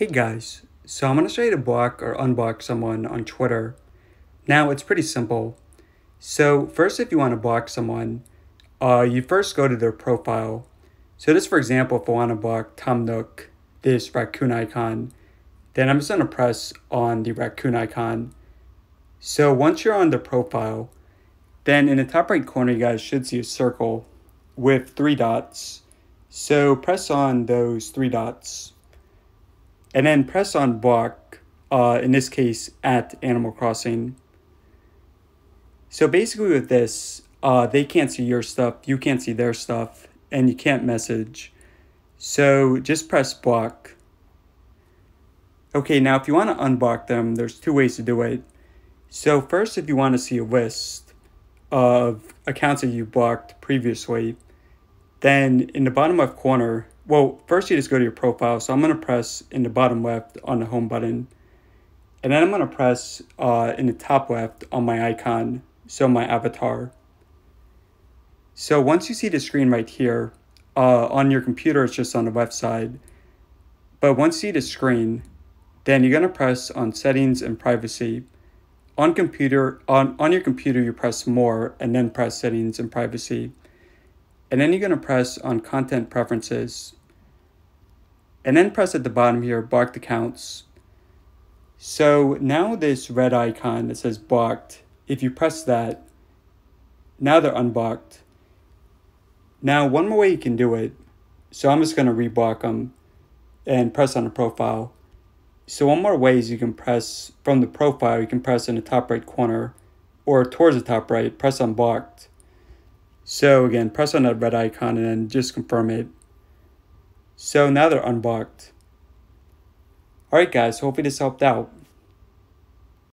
Hey guys, so I'm going to show you to block or unblock someone on Twitter. Now it's pretty simple. So first if you want to block someone, uh, you first go to their profile. So this for example, if I want to block Tom Nook, this raccoon icon, then I'm just going to press on the raccoon icon. So once you're on the profile, then in the top right corner you guys should see a circle with three dots. So press on those three dots and then press on block, uh, in this case at Animal Crossing. So basically with this, uh, they can't see your stuff, you can't see their stuff, and you can't message. So just press block. Okay, now if you want to unblock them, there's two ways to do it. So first, if you want to see a list of accounts that you blocked previously, then in the bottom left corner, well, first you just go to your profile. So I'm going to press in the bottom left on the home button. And then I'm going to press uh, in the top left on my icon, so my avatar. So once you see the screen right here, uh, on your computer it's just on the left side. But once you see the screen, then you're going to press on settings and privacy. On computer on, on your computer you press more and then press settings and privacy. And then you're going to press on content preferences and then press at the bottom here, blocked accounts. So now this red icon that says blocked, if you press that, now they're unblocked. Now one more way you can do it, so I'm just going to reblock them and press on the profile. So one more way is you can press from the profile, you can press in the top right corner or towards the top right, press on blocked. So again, press on that red icon and then just confirm it. So now they're unblocked. Alright guys, hopefully this helped out.